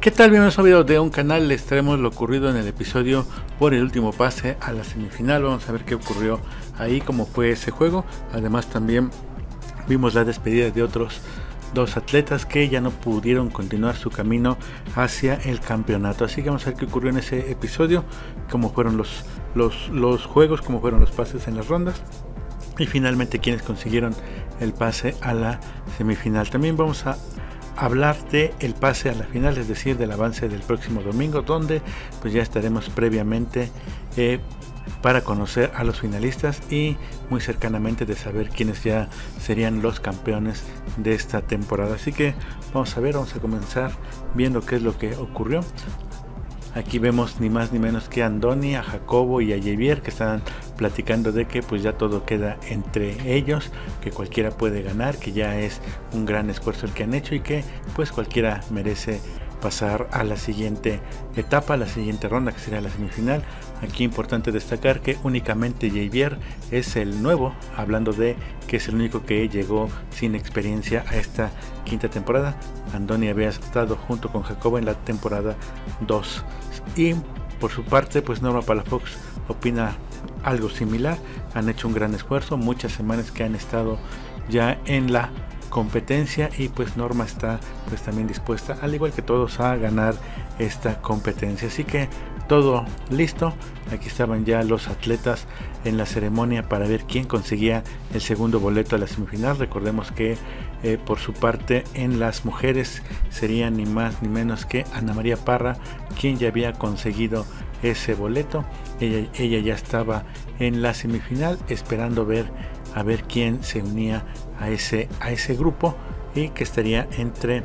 ¿Qué tal? Bienvenidos a un video de un canal. Les traemos lo ocurrido en el episodio por el último pase a la semifinal. Vamos a ver qué ocurrió ahí, cómo fue ese juego. Además también vimos la despedida de otros dos atletas que ya no pudieron continuar su camino hacia el campeonato. Así que vamos a ver qué ocurrió en ese episodio, cómo fueron los, los, juegos, cómo fueron los pases en las rondas y finalmente quienes consiguieron el pase a la semifinal. También vamos a hablar de el pase a la final, es decir, del avance del próximo domingo, donde pues ya estaremos previamente eh, para conocer a los finalistas y muy cercanamente de saber quiénes ya serían los campeones de esta temporada. Así que vamos a ver, vamos a comenzar viendo qué es lo que ocurrió. Aquí vemos ni más ni menos que a Andoni, a Jacobo y a Javier que están platicando de que pues ya todo queda entre ellos, que cualquiera puede ganar, que ya es un gran esfuerzo el que han hecho y que pues cualquiera merece pasar a la siguiente etapa, la siguiente ronda que sería la semifinal. Aquí importante destacar que únicamente Javier es el nuevo, hablando de que es el único que llegó sin experiencia a esta quinta temporada. Andoni había estado junto con Jacobo en la temporada 2. Y por su parte, pues Norma Palafox opina algo similar. Han hecho un gran esfuerzo, muchas semanas que han estado ya en la competencia y pues Norma está pues también dispuesta al igual que todos a ganar esta competencia. Así que todo listo. Aquí estaban ya los atletas en la ceremonia para ver quién conseguía el segundo boleto a la semifinal. Recordemos que eh, por su parte en las mujeres sería ni más ni menos que Ana María Parra quien ya había conseguido ese boleto ella, ella ya estaba en la semifinal esperando ver a ver quién se unía a ese, a ese grupo y que estaría entre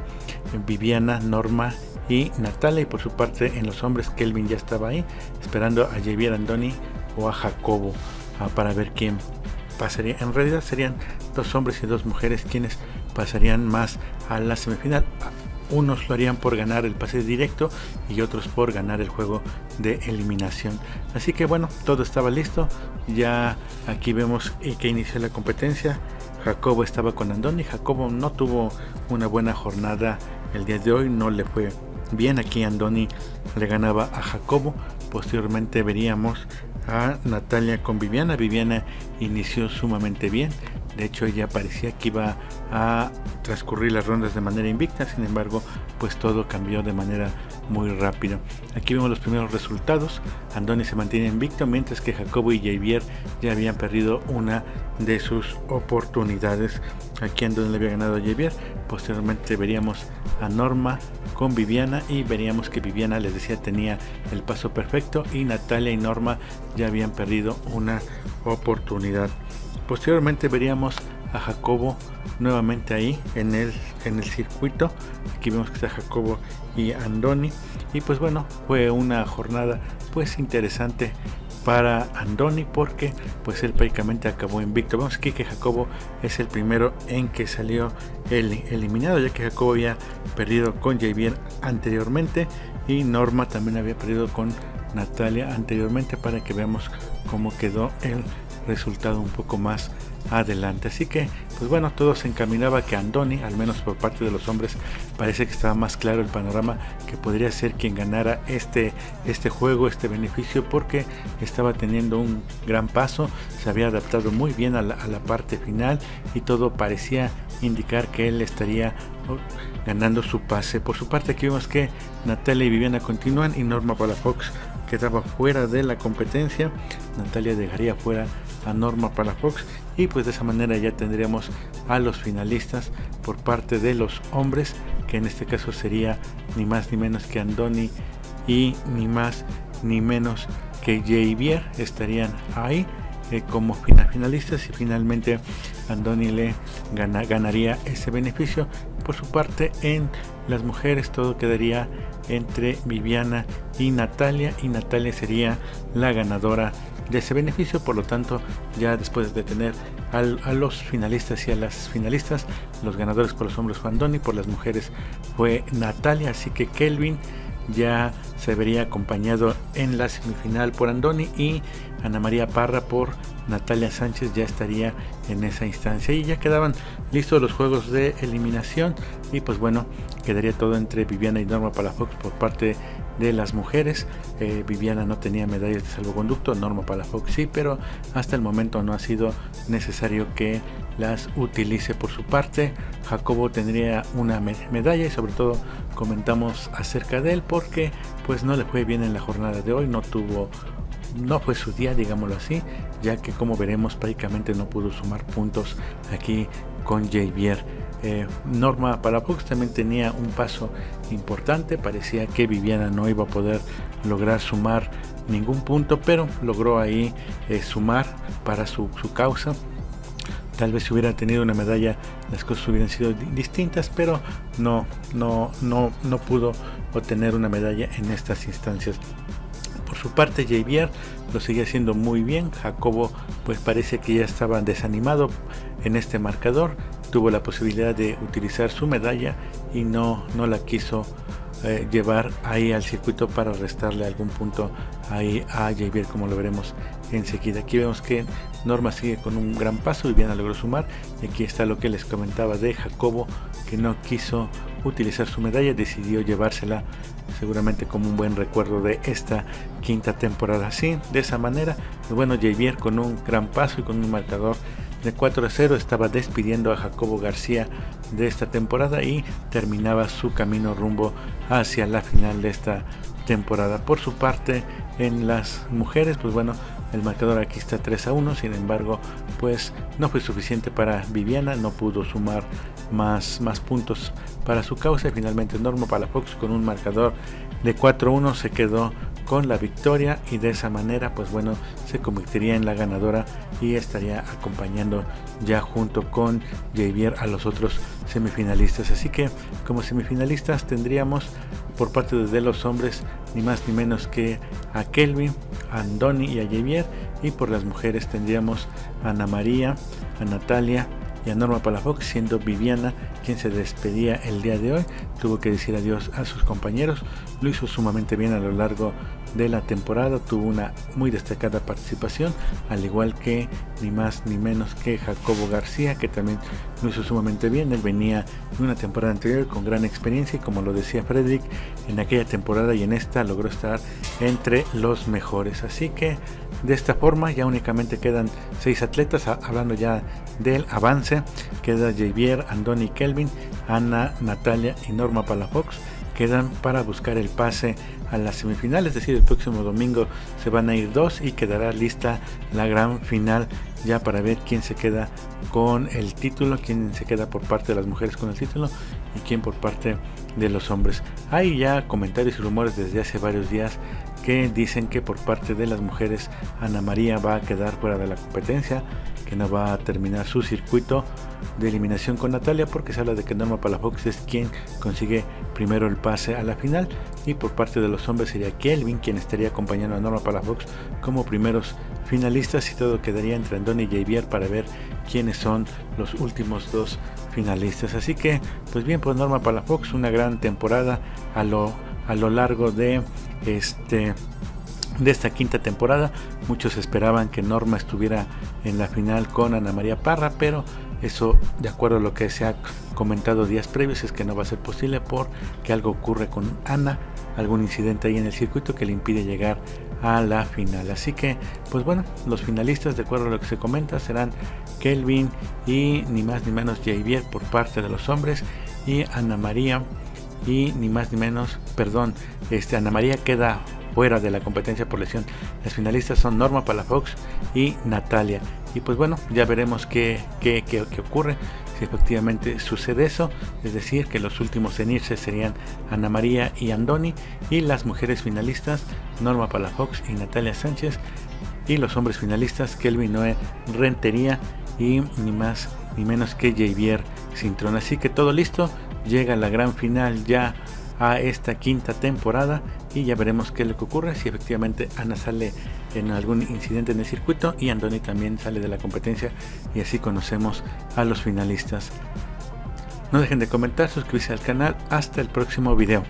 Viviana, Norma y Natalia y por su parte en los hombres Kelvin ya estaba ahí esperando a Javier Andoni o a Jacobo ah, para ver quién pasaría. En realidad serían dos hombres y dos mujeres quienes pasarían más a la semifinal. Unos lo harían por ganar el pase directo y otros por ganar el juego de eliminación. Así que bueno, todo estaba listo. Ya aquí vemos que inició la competencia. Jacobo estaba con Andoni. Jacobo no tuvo una buena jornada el día de hoy, no le fue bien. Aquí Andoni le ganaba a Jacobo. Posteriormente veríamos a Natalia con Viviana. Viviana inició sumamente bien. De hecho, ella parecía que iba a transcurrir las rondas de manera invicta, sin embargo, pues todo cambió de manera muy rápida. Aquí vemos los primeros resultados. Andoni se mantiene invicto, mientras que Jacobo y Javier ya habían perdido una de sus oportunidades. Aquí Andoni le había ganado a Javier. Posteriormente veríamos a Norma con Viviana y veríamos que Viviana les decía tenía el paso perfecto y Natalia y Norma ya habían perdido una oportunidad. Posteriormente veríamos a Jacobo nuevamente ahí en el, en el circuito. Aquí vemos que está Jacobo y Andoni. Y pues bueno, fue una jornada pues interesante para Andoni porque pues él prácticamente acabó invicto. Vemos aquí que Jacobo es el primero en que salió el eliminado ya que Jacobo había perdido con Javier anteriormente y Norma también había perdido con Natalia anteriormente para que veamos cómo quedó el resultado un poco más adelante. Así que, pues bueno, todo se encaminaba que Andoni, al menos por parte de los hombres, parece que estaba más claro el panorama que podría ser quien ganara este, este juego, este beneficio, porque estaba teniendo un gran paso, se había adaptado muy bien a la, a la parte final y todo parecía indicar que él estaría oh, ganando su pase. Por su parte, aquí vemos que Natalia y Viviana continúan y Norma Palafox quedaba fuera de la competencia. Natalia dejaría fuera a Norma Palafox y pues de esa manera ya tendríamos a los finalistas por parte de los hombres que en este caso sería ni más ni menos que Andoni y ni más ni menos que Javier estarían ahí eh, como finalistas y finalmente Andoni le ganaría ese beneficio. Por su parte en las mujeres todo quedaría entre Viviana y Natalia y Natalia sería la ganadora de ese beneficio. Por lo tanto, ya después de tener a los finalistas y a las finalistas, los ganadores por los hombres fue Andoni, por las mujeres fue Natalia. Así que Kelvin ya se vería acompañado en la semifinal por Andoni y Ana María Parra por Natalia Sánchez ya estaría en esa instancia y ya quedaban listos los juegos de eliminación y pues bueno quedaría todo entre Viviana y Norma Palafox por parte de las mujeres eh, Viviana no tenía medallas de salvoconducto Norma Palafox sí pero hasta el momento no ha sido necesario que las utilice por su parte Jacobo tendría una medalla y sobre todo comentamos acerca de él porque pues no le fue bien en la jornada de hoy no tuvo no fue su día, digámoslo así, ya que como veremos prácticamente no pudo sumar puntos aquí con Javier. Eh, Norma Palafox también tenía un paso importante, parecía que Viviana no iba a poder lograr sumar ningún punto, pero logró ahí eh, sumar para su, su causa tal vez si hubiera tenido una medalla las cosas hubieran sido distintas pero no no no no pudo obtener una medalla en estas instancias por su parte, Javier lo seguía haciendo muy bien. Jacobo, pues parece que ya estaba desanimado en este marcador. Tuvo la posibilidad de utilizar su medalla y no, no la quiso eh, llevar ahí al circuito para restarle algún punto ahí a Javier, como lo veremos enseguida. Aquí vemos que Norma sigue con un gran paso y bien logró sumar. Y aquí está lo que les comentaba de Jacobo, que no quiso utilizar su medalla, decidió llevársela seguramente como un buen recuerdo de esta quinta temporada. Así, de esa manera, bueno, Javier con un gran paso y con un marcador de 4 a 0 estaba despidiendo a Jacobo García de esta temporada y terminaba su camino rumbo hacia la final de esta temporada. Por su parte, en las mujeres, pues bueno, el marcador aquí está 3 a 1, sin embargo, pues no fue suficiente para Viviana, no pudo sumar más, más puntos para su causa. Finalmente Norma Palafox con un marcador de 4 a 1 se quedó con la victoria y de esa manera pues bueno se convertiría en la ganadora y estaría acompañando ya junto con Javier a los otros semifinalistas así que como semifinalistas tendríamos por parte de los hombres ni más ni menos que a Kelvin, a Andoni y a Javier y por las mujeres tendríamos a Ana María, a Natalia, y a Norma Palafox, siendo Viviana quien se despedía el día de hoy. Tuvo que decir adiós a sus compañeros. Lo hizo sumamente bien a lo largo de la temporada. Tuvo una muy destacada participación, al igual que ni más ni menos que Jacobo García, que también lo hizo sumamente bien. Él venía de una temporada anterior con gran experiencia y como lo decía Frederick, en aquella temporada y en esta logró estar entre los mejores. Así que de esta forma ya únicamente quedan seis atletas, hablando ya del avance. Queda Javier, Andoni Kelvin, Ana, Natalia y Norma Palafox. Quedan para buscar el pase a las semifinales, es decir, el próximo domingo se van a ir dos y quedará lista la gran final ya para ver quién se queda con el título, quién se queda por parte de las mujeres con el título y quién por parte de los hombres. Hay ya comentarios y rumores desde hace varios días que dicen que por parte de las mujeres Ana María va a quedar fuera de la competencia, que no va a terminar su circuito de eliminación con Natalia porque se habla de que Norma Palafox es quien consigue primero el pase a la final y por parte de los hombres sería Kelvin quien estaría acompañando a Norma Palafox como primeros finalistas y todo quedaría entre Andoni y Javier para ver quiénes son los últimos dos finalistas. Así que, pues bien, pues Norma Palafox, una gran temporada a lo, a lo largo de este de esta quinta temporada. Muchos esperaban que Norma estuviera en la final con Ana María Parra, pero eso, de acuerdo a lo que se ha comentado días previos, es que no va a ser posible porque algo ocurre con Ana, algún incidente ahí en el circuito que le impide llegar a la final. Así que, pues bueno, los finalistas, de acuerdo a lo que se comenta, serán Kelvin y ni más ni menos Javier por parte de los hombres y Ana María y ni más ni menos, perdón, este, Ana María queda fuera de la competencia por lesión. Las finalistas son Norma Palafox y Natalia. Y pues bueno, ya veremos qué, qué, qué, ocurre, si efectivamente sucede eso. Es decir, que los últimos en irse serían Ana María y Andoni. Y las mujeres finalistas, Norma Palafox y Natalia Sánchez. Y los hombres finalistas, Kelvin Noé Rentería y ni más ni menos que Javier Cintrón. Así que todo listo llega la gran final ya a esta quinta temporada y ya veremos qué es lo que ocurre si efectivamente Ana sale en algún incidente en el circuito y Andoni también sale de la competencia y así conocemos a los finalistas. No dejen de comentar, suscribirse al canal, hasta el próximo video.